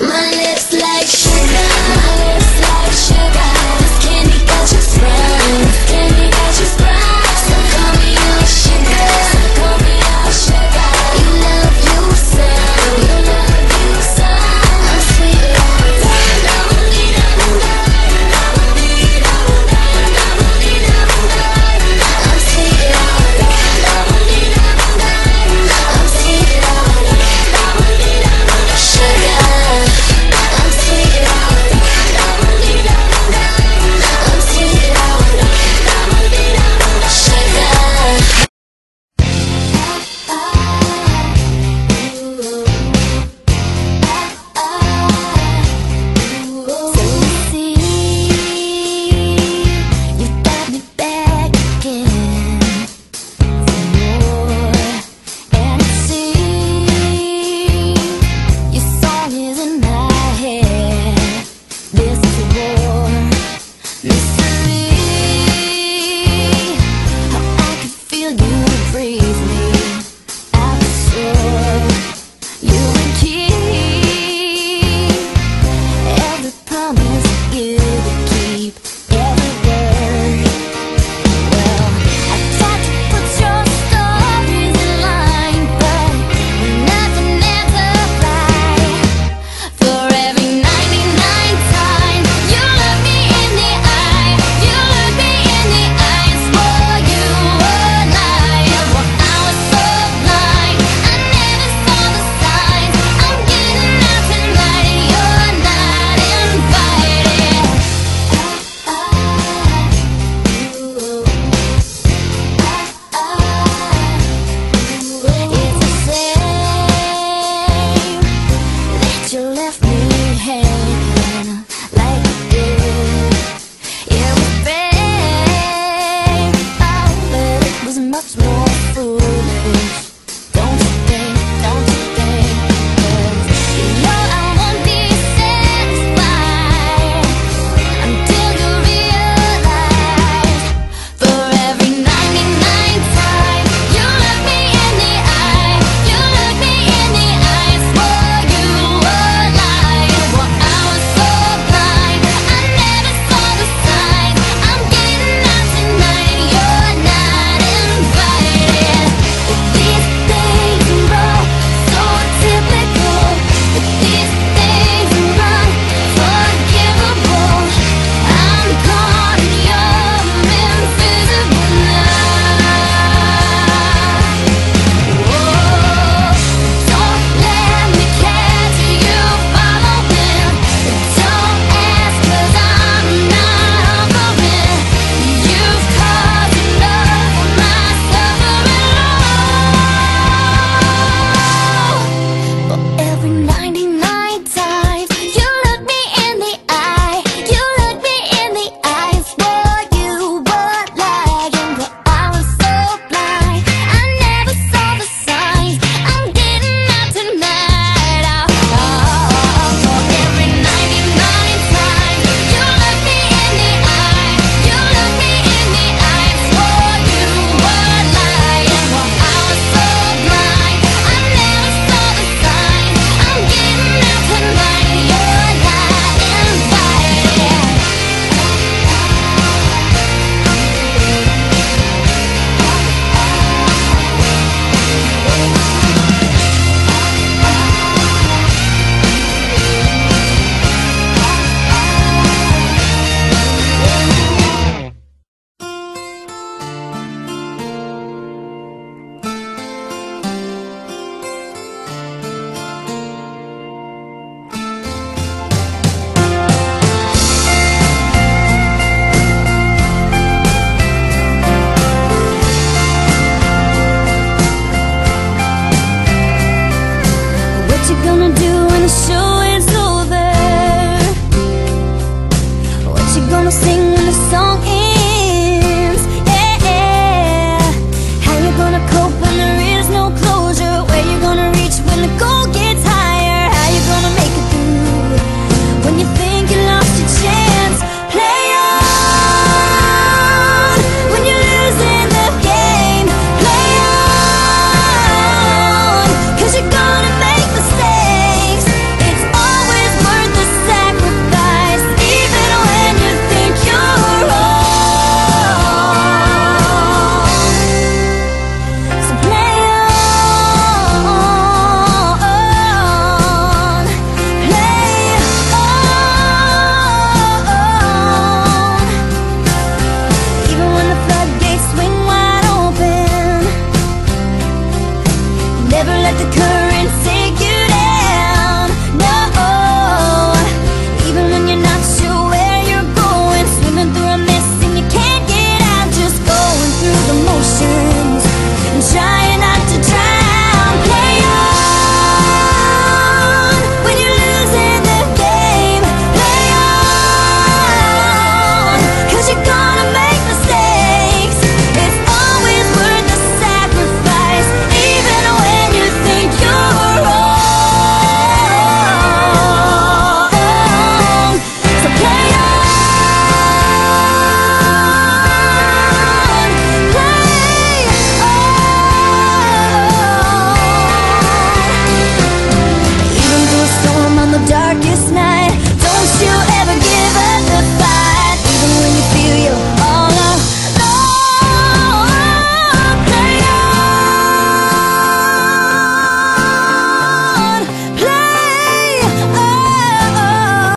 My lips like sugar. go. gonna do when the show